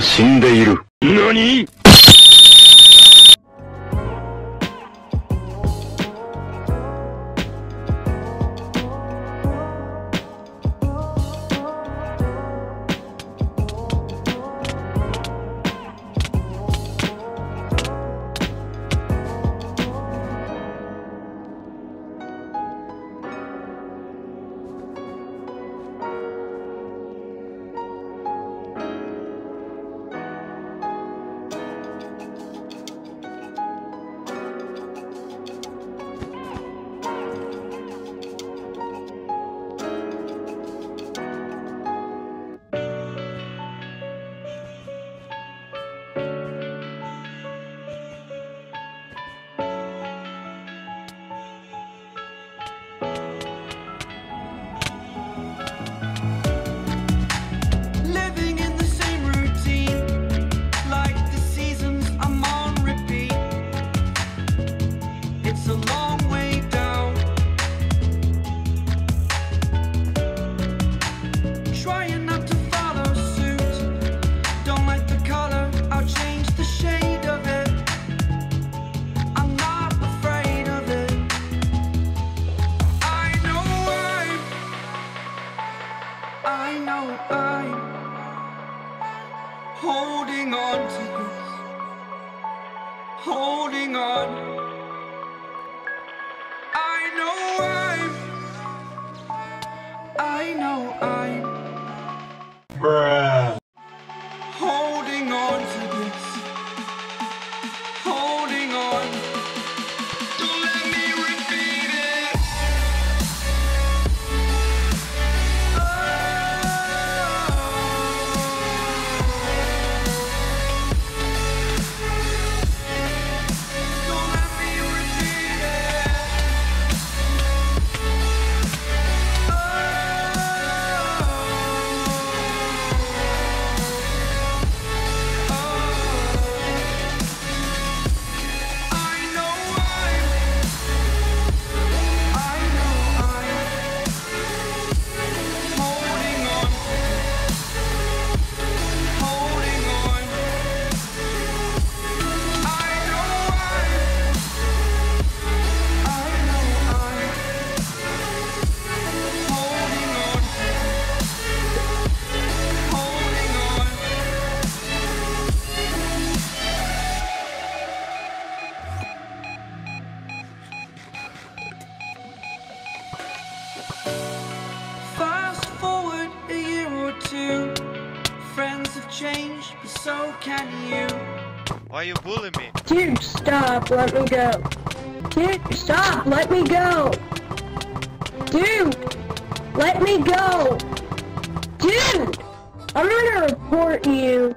死んでいる。何？can you? Why are you bullying me? Dude, stop, let me go. Dude, stop, let me go. Dude, let me go. Dude, I'm gonna report you.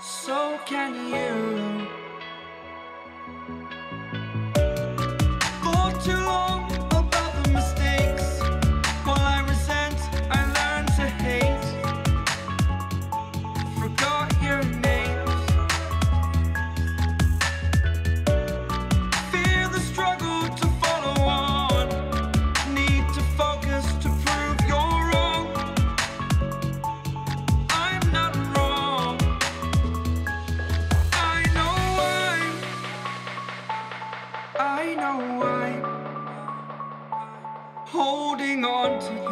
So can you? holding on to